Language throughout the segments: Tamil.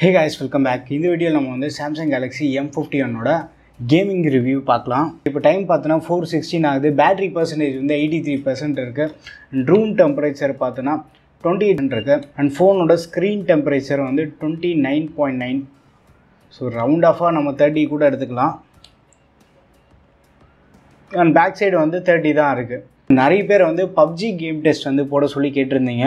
ஹே காய்ஸ் வெல்கம் பேக் இந்த வீடியோவில் நம்ம வந்து சாம்சங் கேலக்ஸி எம் ஃபிஃப்டி ஒன்னோட கேமிங் ரிவ்யூ பார்க்கலாம். இப்போ டைம் பார்த்தோன்னா ஃபோர் சிக்ஸ்டீன் ஆகுது. பேட்ரி பர்சன்டேஜ் வந்து எயிட்டி த்ரீ பர்சன்ட் இருக்குது ரூம் டெம்பரேச்சர் பார்த்தோன்னா டுவெண்ட்டி எயிட் இருக்குது அண்ட் ஃபோனோட ஸ்க்ரீன் டெம்பரேச்சர் வந்து twenty nine point nine so round ஆஃபாக நம்ம தேர்ட்டி கூட எடுத்துக்கலாம். அண்ட் பேக் சைடு வந்து தேர்ட்டி தான் இருக்குது நிறைய பேர் வந்து பப்ஜி கேம் டெஸ்ட் வந்து போட சொல்லி கேட்டிருந்தீங்க.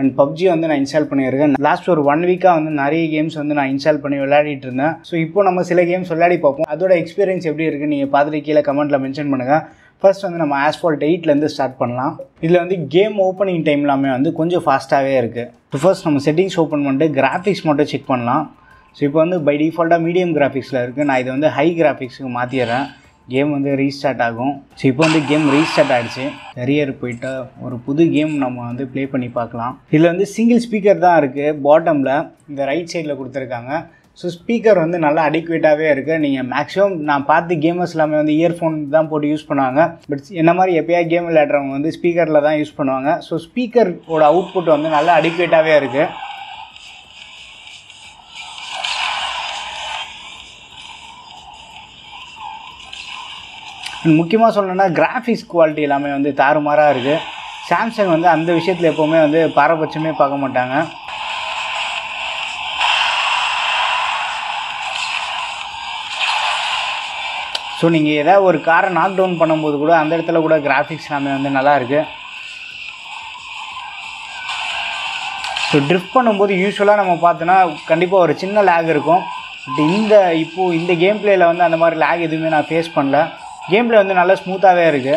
அண்ட் பப்ஜி வந்து நான் இன்ஸ்டால் பண்ணியிருக்கேன். லாஸ்ட் ஒரு ஒன் வீக்காக வந்து நிறைய கேம்ஸ் வந்து நான் இன்ஸ்டால் பண்ணி விளையாடிட்டு இருந்தேன். ஸோ இப்போ நம்ம சில கேம்ஸ் விளையாடி பார்ப்போம். அதோட எக்ஸ்பீரியன்ஸ் எப்படி இருக்குது நீங்கள் பார்த்துட்டு கீழே கமெண்ட்டில் மென்ஷன் பண்ணுங்கள் ஃபர்ஸ்ட் வந்து நம்ம ஆஸ்பால்ட் எயிட்லேருந்து ஸ்டார்ட் பண்ணலாம். இதில் வந்து கேம் ஓப்பனிங் டைம் எல்லாமே வந்து கொஞ்சம் ஃபாஸ்ட்டாகவே இருக்குது ஸோ ஃபர்ஸ்ட் நம்ம செட்டிங்ஸ் ஓப்பன் பண்ணிட்டு கிராஃபிக்ஸ் மட்டும் செக் பண்ணலாம். ஸோ இப்போ வந்து பை டிஃபால்ட்டாக மீடியம் கிராஃபிக்ஸில் இருக்குது நான் இதை வந்து ஹை கிராஃபிக்ஸுக்கு மாற்றிடுறேன் கேம் வந்து ரீஸ்டார்ட் ஆகும். ஸோ இப்போ வந்து கேம் ரீஸ்டார்ட் ஆகிடுச்சு கரியர் போயிட்டு ஒரு புது கேம் நம்ம வந்து ப்ளே பண்ணி பார்க்கலாம். இதில் வந்து சிங்கிள் ஸ்பீக்கர் தான் இருக்குது பாட்டமில் இந்த ரைட் சைடில் கொடுத்துருக்காங்க. ஸோ ஸ்பீக்கர் வந்து நல்லா அடிக்குவேட்டாகவே இருக்குது நீங்கள் மேக்ஸிமம் நான் பார்த்து கேமர்ஸ் எல்லாமே வந்து இயர்ஃபோன் தான் போட்டு யூஸ் பண்ணுவாங்க. பட் என்ன மாதிரி எப்போயா கேம் விளையாடுறவங்க வந்து ஸ்பீக்கரில் தான் யூஸ் பண்ணுவாங்க. ஸோ ஸ்பீக்கரோட அவுட்புட் வந்து நல்லா அடிக்குவேட்டாகவே இருக்குது முக்கியமாக சொல்லணும்னா கிராஃபிக்ஸ் குவாலிட்டி எல்லாமே வந்து தாறுமாறாக இருக்குது சாம்சங் வந்து அந்த விஷயத்தில் எப்போவுமே வந்து பாரபட்சமே பார்க்க மாட்டாங்க. ஸோ நீங்கள் ஏதாவது ஒரு காரை நாக் டவுன் பண்ணும்போது கூட அந்த இடத்துல கூட கிராஃபிக்ஸ் எல்லாமே வந்து நல்லா இருக்குது ஸோ ட்ரிஃப்ட் பண்ணும்போது யூஸ்வலாக நம்ம பார்த்தோன்னா கண்டிப்பாக ஒரு சின்ன லேக் இருக்கும். பட் இந்த இப்போது இந்த கேம் பிளேயில் வந்து அந்த மாதிரி லேக் எதுவுமே நான் ஃபேஸ் பண்ணல. கேம் பிளே வந்து நல்லா ஸ்மூத்தாகவே இருக்குது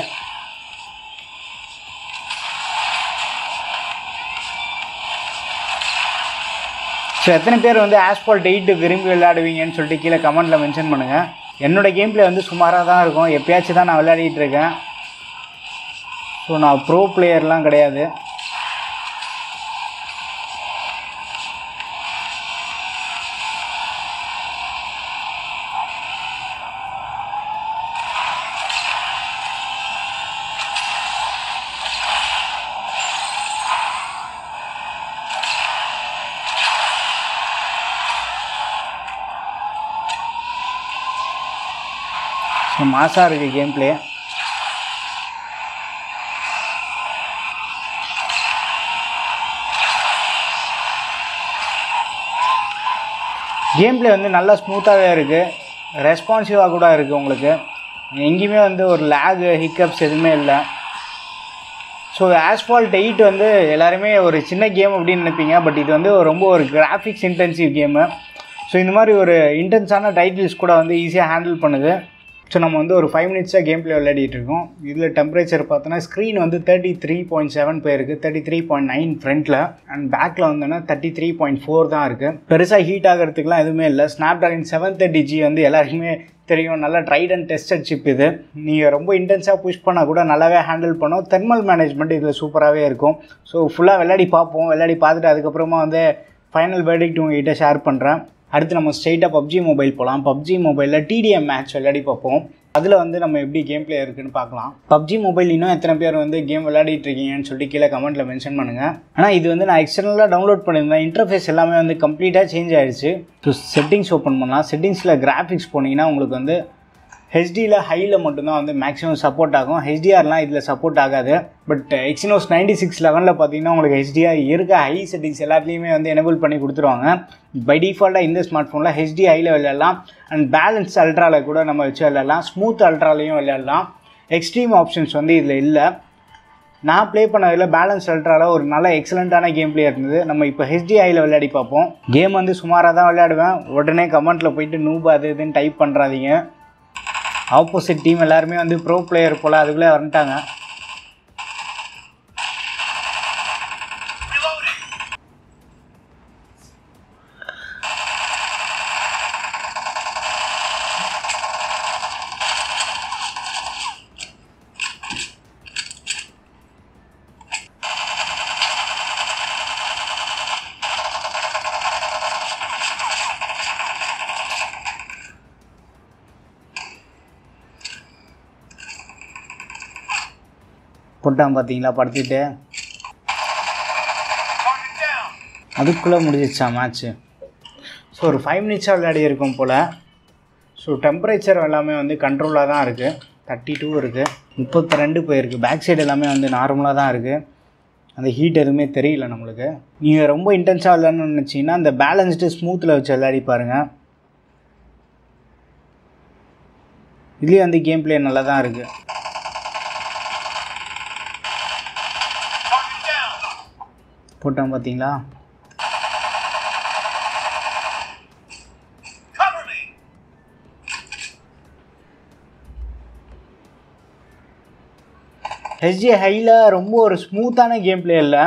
ஸோ எத்தனை பேர் வந்து ஆஸ்பால்ட் எயிட்டு விரும்பி விளையாடுவீங்கன்னு சொல்லிட்டு கீழே கமெண்ட்டில் மென்ஷன் பண்ணுங்கள் என்னோடய கேம் பிளே வந்து சுமாராக தான் இருக்கும். எப்பயாச்சும் தான் நான் விளையாடிட்டு இருக்கேன். ஸோ நான் ப்ரோ பிளேயர்லாம் கிடையாது. மாசாக இருக்குது கேம் பிளே கேம் பிளே வந்து நல்லா ஸ்மூத்தாகவே இருக்குது ரெஸ்பான்சிவாக கூட இருக்குது உங்களுக்கு. எங்கேயுமே வந்து ஒரு லேகு ஹிக்கப்ஸ் எதுவுமே இல்லை. ஸோ ஆஸ்பால்ட் எயிட் வந்து எல்லாருமே ஒரு சின்ன கேம் அப்படின்னு நினைப்பீங்க. பட் இது வந்து ரொம்ப ஒரு கிராஃபிக்ஸ் இன்டென்சிவ் கேமு ஸோ இந்த மாதிரி ஒரு இன்டென்ஸான டைட்டில்ஸ் கூட வந்து ஈஸியாக ஹேண்டில் பண்ணுது. ஸோ நம்ம வந்து ஒரு ஃபைவ் மினிட்ஸாக கேம் பிளே விளையாடிட்டு இருக்கோம். இதில் டெம்பரேச்சர் பார்த்தோன்னா ஸ்க்ரீன் வந்து தேர்ட்டி த்ரீ பாயிண்ட் செவன் போயிருக்கு. தேர்ட்டி த்ரீ பாயிண்ட் நைன் ஃப்ரண்ட்டில் அண்ட் பேக்கில் வந்தோன்னா தேர்ட்டி த்ரீ பாயிண்ட் ஃபோர் தான் இருக்குது பெருசாக ஹீட் ஆகிறதுக்குலாம் எதுவுமே இல்லை. Snap dragon seven thirty G வந்து எல்லாருக்குமே தெரியும். நல்லா ட்ரைட் அண்ட் டெஸ்டட் சிப் இது. நீங்கள் ரொம்ப இன்டென்ஸாக புஷ் பண்ணால் கூட நல்லாவே ஹேண்டில் பண்ணும். தெர்மல் மேனேஜ்மெண்ட் இதில் சூப்பராகவே இருக்கும். ஸோ ஃபுல்லாக விளையாடி பார்ப்போம். விளையாடி பார்த்துட்டு அதுக்கப்புறமா வந்து ஃபைனல் வேர்டிக்ட் உங்ககிட்ட ஷேர் பண்ணுறேன் அடுத்து நம்ம ஸ்ட்ரெயிட்டாக பப்ஜி மொபைல் போகலாம் பப்ஜி மொபைலில் டிடிஎம் மேட்ச் விளையாடி பார்ப்போம். அதில் வந்து நம்ம எப்படி கேம் பிளே இருக்குன்னு பார்க்கலாம். பப்ஜி மொபைல் இன்னும் எத்தனை பேர் வந்து கேம் விளையாடிட்டு இருக்கீங்கன்னு சொல்லிட்டு கீழே கமெண்ட்டில் மென்ஷன் பண்ணுங்கள் ஆனால் இது வந்து நான் எக்ஸ்டர்னலாக டவுன்லோட் பண்ணியிருந்தேன். இன்டர்ஃபேஸ் எல்லாமே வந்து கம்ப்ளீட்டாக சேஞ்ச் ஆகிடுச்சு ஸோ செட்டிங்ஸ் ஓப்பன் பண்ணலாம். செட்டிங்ஸில் கிராஃபிக்ஸ் போனீங்கன்னா உங்களுக்கு வந்து ஹெச்டியில் ஹையில் மட்டும்தான் வந்து மேக்ஸிமம் சப்போர்ட் ஆகும். ஹெச்டிஆர்லாம் இதில் சப்போர்ட் ஆகாது. பட் எக்ஸினோஸ் நைன்டி சிக்ஸ் லெவனில் பார்த்தீங்கன்னா உங்களுக்கு ஹெச்டிஆர் இருக்க ஹை செட்டிங்ஸ் எல்லாத்துலேயுமே வந்து எனேபிள் பண்ணி கொடுத்துருவாங்க. பை டிஃபால்ட்டாக இந்த ஸ்மார்ட் ஃபோனில் ஹெச்டி ஹையில் விளையாடலாம். அண்ட் பேலன்ஸ் அல்ட்ராவில் கூட நம்ம வச்சு விளையாடலாம். ஸ்மூத் அல்ட்ராலையும் விளையாடலாம். எக்ஸ்ட்ரீம் ஆப்ஷன்ஸ் வந்து இதில் இல்லை. நான் ப்ளே பண்ணதில் பேலன்ஸ் அல்ட்ராவில் ஒரு நல்ல எக்ஸலண்ட்டான கேம் பிளே இருந்தது. நம்ம இப்போ ஹெச்டிஐயில் விளையாடி பார்ப்போம். கேம் வந்து சுமாராக தான் விளையாடுவேன். உடனே கமெண்ட்டில் போயிட்டு நூபா அது இதுன்னு டைப் பண்ணுறாதீங்க ஆப்போசிட் டீம் எல்லாருமே வந்து ப்ரோ பிளேயர் போல் அதுக்குள்ளே வந்துட்டாங்க போட்டான் பார்த்தீங்களா படுத்துட்டு அதுக்குள்ளே முடிஞ்சிச்சா மேட்ச்சு ஸோ ஒரு ஃபைவ் மினிட்ஸாக விளையாடி இருக்கும் போல். ஸோ டெம்பரேச்சர் எல்லாமே வந்து கண்ட்ரோலாக தான் இருக்குது தேர்ட்டி டூ இருக்குது முப்பத்தி ரெண்டு போயிருக்கு. பேக் சைடு எல்லாமே வந்து நார்மலாக தான் இருக்குது அந்த ஹீட் எதுவுமே தெரியல நம்மளுக்கு. நீங்கள் ரொம்ப இன்டென்ஸாக விளையாடணும்னு நினச்சிங்கன்னா அந்த பேலன்ஸ்டு ஸ்மூத்தில் வச்சு விளையாடி பாருங்கள் இதுலேயும் வந்து கேம் பிளே நல்லா தான் இருக்குது போட்டோம் பார்த்தீங்களா? ஹெச்ஜி ஹையில் ரொம்ப ஒரு ஸ்மூத்தான கேம் பிளே இல்லை.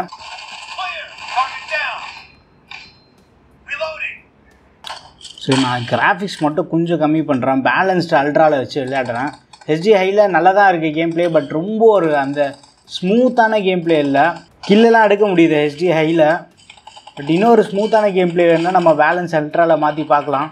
ஸோ நான் கிராஃபிக்ஸ் மட்டும் கொஞ்சம் கம்மி பண்ணுறேன் பேலன்ஸ்டு அல்ட்ராவில் வச்சு விளையாடுறேன். ஹெச்டி ஹையில் நல்லா தான் இருக்குது கேம் பிளே பட் ரொம்ப ஒரு அந்த ஸ்மூத்தான கேம் பிளே இல்லை. கில்லெல்லாம் எடுக்க முடியுது ஹெச்டி ஹையில் பட் இன்னொரு ஸ்மூத்தான கேம் பிளே வேணும்னா நம்ம பேலன்ஸ் அல்ட்ராவில் மாற்றி பார்க்கலாம்.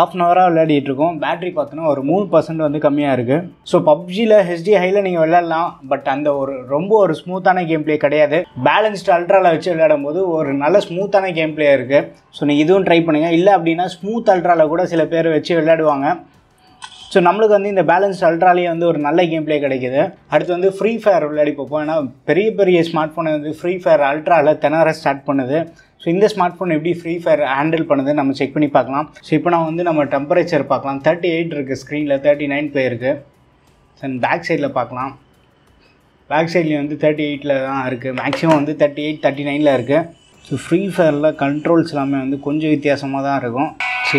ஆஃப் அன் ஹவராக விளையாடிட்டு இருக்கோம். பார்த்தோன்னா ஒரு மூணு பர்சன்ட் வந்து கம்மியாக இருக்குது ஸோ பப்ஜியில் ஹெச்டி ஹையில் நீங்கள் விளையாடலாம். பட் அந்த ஒரு ரொம்ப ஒரு ஸ்மூத்தான கேம் பிளே கிடையாது. பேலன்ஸ்டு அல்ட்ராவில் வச்சு விளையாடும் போது ஒரு நல்ல ஸ்மூத்தான கேம் பிளே இருக்குது ஸோ நீங்கள் இதுவும் ட்ரை பண்ணுங்கள் இல்லை அப்படின்னா ஸ்மூத் அல்ட்ராவில் கூட சில பேர் வச்சு விளையாடுவாங்க. ஸோ நம்மளுக்கு வந்து இந்த பேலன்ஸ் அல்ட்ராலேயே வந்து ஒரு நல்ல கேம் பிளே கிடைக்குது. அடுத்து வந்து ஃப்ரீ ஃபயர் விளையாடி பார்ப்போம். ஏன்னா பெரிய பெரிய ஸ்மார்ட் ஃபோனை வந்து ஃப்ரீ ஃபயர் அல்ட்ராவில் திணற ஸ்டார்ட் பண்ணுது. ஸோ இந்த ஸ்மார்ட் ஃபோன் எப்படி ஃப்ரீ ஃபயர் ஹேண்டில் பண்ணுது நம்ம செக் பண்ணி பார்க்கலாம். ஸோ இப்போ நான் வந்து நம்ம டெம்பரேச்சர் பார்க்கலாம். தேர்ட்டி எயிட் இருக்குது ஸ்க்ரீனில் தேர்ட்டி நைன் போயிருக்கு தென் பேக் சைடில் பார்க்கலாம். பேக் சைட்லேயும் வந்து தேர்ட்டி எயிட்டில் தான் இருக்குது மேக்ஸிமம் வந்து தேர்ட்டி எயிட் தேர்ட்டி நைனில் இருக்குது ஸோ ஃப்ரீ ஃபயரில் கண்ட்ரோல்ஸ் எல்லாமே வந்து கொஞ்சம் வித்தியாசமாக தான் இருக்கும். ஸோ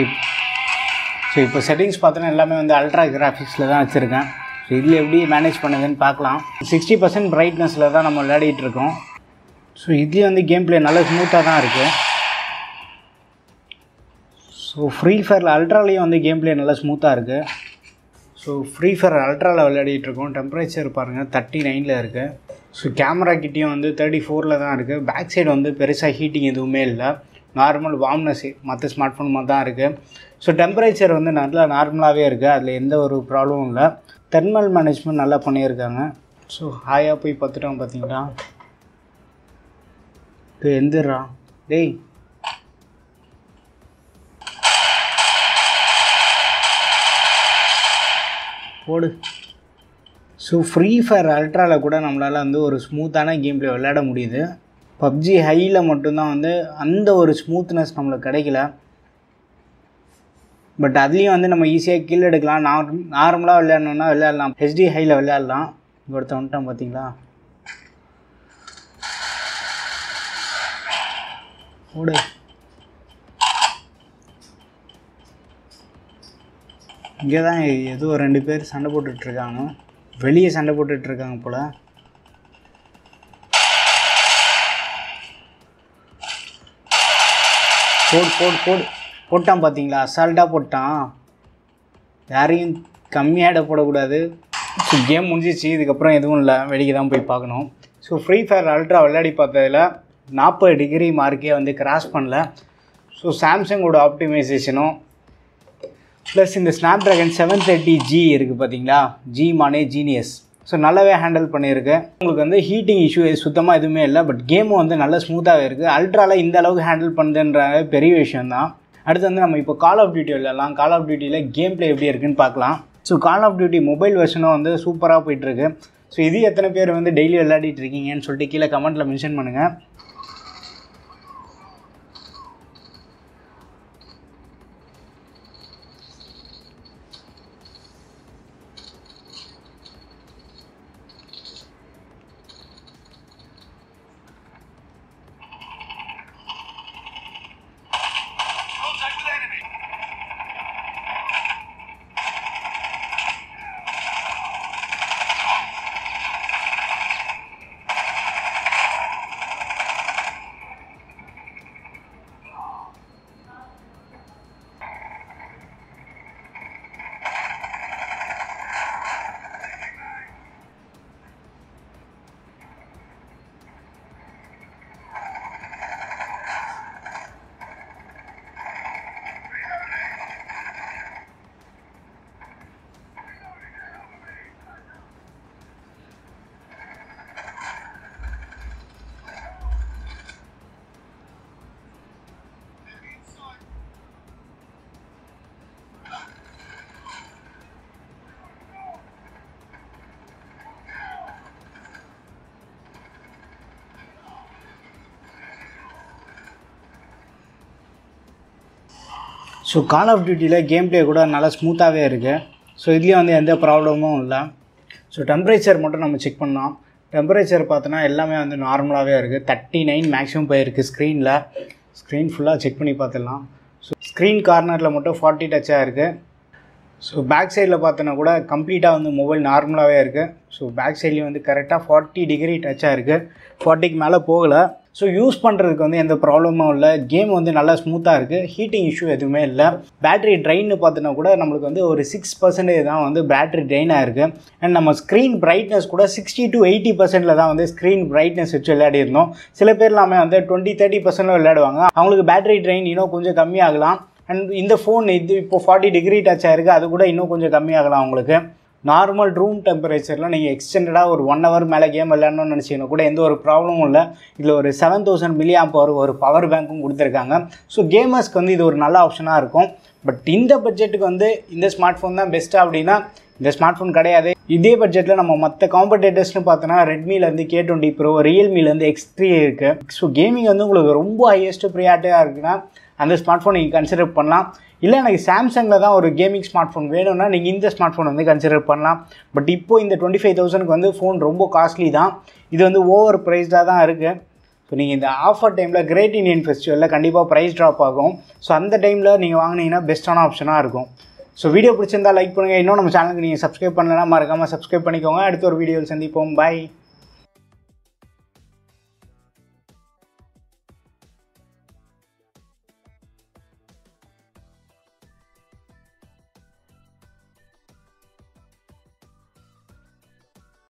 ஸோ இப்போ செட்டிங்ஸ் பார்த்தோன்னா எல்லாமே வந்து அல்ட்ரா கிராஃபிக்ஸில் தான் வச்சுருக்கேன். ஸோ இதில் எப்படி மேனேஜ் பண்ணுதுன்னு பார்க்கலாம். சிக்ஸ்டி பர்சன்ட் பிரைட்னஸில் தான் நம்ம விளையாடிட்டுருக்கோம் ஸோ இதுலேயும் வந்து கேம் பிளே நல்லா ஸ்மூத்தாக தான் இருக்குது ஸோ ஃப்ரீ ஃபயரில் அல்ட்ராலேயும் வந்து கேம் பிளே நல்லா ஸ்மூத்தாக இருக்குது ஸோ ஃப்ரீ ஃபயர் அல்ட்ராவில் விளையாடிட்டுருக்கோம் டெம்பரேச்சர் பாருங்கள் தேர்ட்டி நைனில் இருக்குது ஸோ கேமரா கிட்டேயும் வந்து தேர்ட்டி ஃபோரில் தான் இருக்குது பேக் சைடு வந்து பெருசாக ஹீட்டிங் எதுவுமே இல்லை. நார்மல் வார்ம்னஸ் மற்ற ஸ்மார்ட் ஃபோன் மாதிரி தான் இருக்குது ஸோ டெம்பரேச்சர் வந்து நல்லா நார்மலாகவே இருக்குது அதில் எந்த ஒரு ப்ராப்ளமும் இல்லை. தெர்மல் மேனேஜ்மெண்ட் நல்லா பண்ணியிருக்காங்க. ஸோ ஹாயாக போய் பார்த்துட்டோம் பார்த்தீங்களா? இப்போ எந்திரா? டேய். போடு. ஸோ ஃப்ரீ ஃபயர் அல்ட்ராவில் கூட நம்மளால் வந்து ஒரு ஸ்மூத்தான கேம் பிளே விளையாட முடியுது. பப்ஜி ஹையில் மட்டும்தான் வந்து அந்த ஒரு ஸ்மூத்னஸ் நம்மளுக்கு கிடைக்கல. பட் அதுலேயும் வந்து நம்ம ஈஸியாக கீழே எடுக்கலாம். நார் நார்மலாக விளையாடணுன்னா விளையாடலாம். ஹெச்டி ஹையில் விளையாடலாம். ஒருத்த ஒருத்தன் வந்துட்டான் பார்த்தீங்களா ஓடு. இங்கே தான் ஏதோ ரெண்டு பேர் சண்டை போட்டுட்ருக்காங்க வெளியே சண்டை போட்டுட்ருக்காங்க போல். போடு போடு போடு. போட்டான் பார்த்தீங்களா அசால்ட்டாக போட்டான். யாரையும் கம்மியாக போடக்கூடாது. ஸோ கேம் முடிஞ்சிச்சு. இதுக்கப்புறம் எதுவும் இல்லை. வெளியே தான் போய் பார்க்கணும். ஸோ ஃப்ரீ ஃபயர் அல்ட்ரா விளையாடி பார்த்ததில் நாற்பது டிகிரி மார்க்கே வந்து கிராஸ் பண்ணல. ஸோ சாம்சங்கோட ஆப்டிமைசேஷனும் ப்ளஸ் இந்த snap dragon seven thirty G இருக்குது பார்த்தீங்களா ஜி மானே ஜீனியஸ் ஸோ நல்லாவே ஹேண்டில் பண்ணியிருக்கு உங்களுக்கு வந்து ஹீட்டிங் இஷ்யூ சுத்தமாக எதுவுமே இல்லை பட் கேமும் வந்து நல்லா ஸ்மூத்தாகவே இருக்குது அல்ட்ராவில் இந்த அளவுக்கு ஹேண்டில் பண்ணுதுன்ற பெரிய விஷயம்தான். அடுத்து வந்து நம்ம இப்போ கால் ஆஃப் டியூட்டி விளையாடலாம். கால் ஆஃப் டியூட்டியில் கேம் ப்ளே எப்படி இருக்குன்னு பார்க்கலாம். So call of duty mobile வெர்ஷனும் வந்து சூப்பராக போயிட்டுருக்கு ஸோ இது எத்தனை பேர் வந்து டெய்லி விளையாடிட்டு இருக்கீங்கன்னு சொல்லிட்டு கீழே கமெண்ட்டில் மென்ஷன் பண்ணுங்கள் ஸோ கால் ஆஃப் டியூட்டியில் கேம் பிளே கூட நல்லா ஸ்மூத்தாகவே இருக்குது ஸோ இதுலேயும் வந்து எந்த ப்ராப்ளமும் இல்லை. ஸோ டெம்பரேச்சர் மட்டும் நம்ம செக் பண்ணோம் டெம்பரேச்சர் பார்த்தோன்னா எல்லாமே வந்து நார்மலாகவே இருக்குது தேர்ட்டி நைன் மேக்ஸிமம் போயிருக்கு ஸ்க்ரீனில் ஸ்க்ரீன் ஃபுல்லாக செக் பண்ணி பார்த்துடலாம் ஸோ ஸ்க்ரீன் கார்னரில் மட்டும் ஃபார்ட்டி டச்சாக இருக்குது ஸோ பேக் சைடில் பார்த்தோன்னா கூட கம்ப்ளீட்டாக வந்து மொபைல் நார்மலாகவே இருக்குது ஸோ பேக் சைட்லேயும் வந்து கரெக்டாக ஃபார்ட்டி டிகிரி டச்சாக இருக்குது ஃபார்ட்டிக்கு மேலே போகலை. ஸோ யூஸ் பண்ணுறதுக்கு வந்து எந்த ப்ராப்ளமும் இல்லை. கேம் வந்து நல்லா ஸ்மூத்தாக இருக்குது ஹீட்டிங் இஷ்யூ எதுவுமே இல்லை. பேட்டரி ட்ரைன்னு பார்த்தோன்னா கூட நம்மளுக்கு வந்து ஒரு சிக்ஸ் பர்சன்டேஜ் தான் வந்து பேட்டரி ட்ரைன் ஆயிருக்கு அண்ட் நம்ம ஸ்க்ரீன் பிரைட்னஸ் கூட சிக்ஸ்டி டு எயிட்டி பர்சன்டில் தான் வந்து ஸ்க்ரீன் பிரைட்னஸ் வச்சு விளையாடி இருந்தோம். சில பேர் எல்லாமே வந்து டுவெண்ட்டி தேர்ட்டி பர்சன்டில் விளையாடுவாங்க. அவங்களுக்கு பேட்டரி ட்ரைன் இன்னும் கொஞ்சம் கம்மியாகலாம். அண்ட் இந்த ஃபோன் இது இப்போ ஃபார்ட்டி டிகிரி டச் ஆயிருக்கு அது கூட இன்னும் கொஞ்சம் கம்மியாகலாம் அவங்களுக்கு. நார்மல் ரூம் டெம்பரேச்சரில் நீங்கள் எக்ஸ்டெண்டடாக ஒரு ஒன் ஹவர் மேலே கேம் விளையாடணும்னு நினச்சிங்கன்னா கூட எந்த ஒரு ப்ராப்ளமும் இல்லை. இதில் ஒரு செவன் தௌசண்ட் மில்லியாம் பவர் ஒரு பவர் பேங்க்கும் கொடுத்துருக்காங்க. ஸோ கேமர்ஸ்க்கு வந்து இது ஒரு நல்ல ஆப்ஷனாக இருக்கும். பட் இந்த பட்ஜெட்டுக்கு வந்து இந்த ஸ்மார்ட் ஃபோன் தான் பெஸ்ட்டாக அப்படின்னா இந்த ஸ்மார்ட் ஃபோன் கிடையாது. இதே பட்ஜெட்டில் நம்ம மற்ற காம்படேட்டர்ஸ்னு பார்த்தோன்னா ரெட்மிலேருந்து கே டுவெண்ட்டி ப்ரோ ரியல்மிலேருந்து எக்ஸ் த்ரீ இருக்குது ஸோ கேமிங் வந்து உங்களுக்கு ரொம்ப ஹையஸ்ட் ப்ரியாரிட்டியாக இருக்குன்னா அந்த ஸ்மார்ட் ஃபோன் நீங்கள் கன்சிடர் பண்ணலாம். இல்லை எனக்கு சாம்சங்கில் தான் ஒரு கேமிங் ஸ்மார்ட் ஃபோன் வேணும்னா நீங்கள் இந்த ஸ்மார்ட் ஃபோன் வந்து கன்சிடர் பண்ணலாம். பட் இப்போ இந்த டுவெண்ட்டி ஃபைவ் தௌசண்ட்க்கு வந்து ஃபோன் ரொம்ப காஸ்ட்லி தான். இது வந்து ஓவர் ப்ரைஸ்டாக தான் இருக்குது ஸோ நீங்கள் இந்த ஆஃபர் டைமில் கிரேட் இண்டியன் ஃபெஸ்டிவலில் கண்டிப்பாக ப்ரைஸ் ட்ராப் ஆகும். ஸோ அந்த டைமில் நீங்கள் வாங்கினீங்கன்னா பெஸ்ட்டான ஆப்ஷனாக இருக்கும். ஸோ வீடியோ பிடிச்சிருந்தால் லைக் பண்ணுங்கள் இன்னும் நம்ம சேனலுக்கு நீங்கள் சப்ஸ்கிரைப் பண்ணலன்னா மறக்காமல் சப்ஸ்கிரைப் பண்ணிக்கோங்க. அடுத்த ஒரு வீடியோவில் சந்திப்போம். பாய்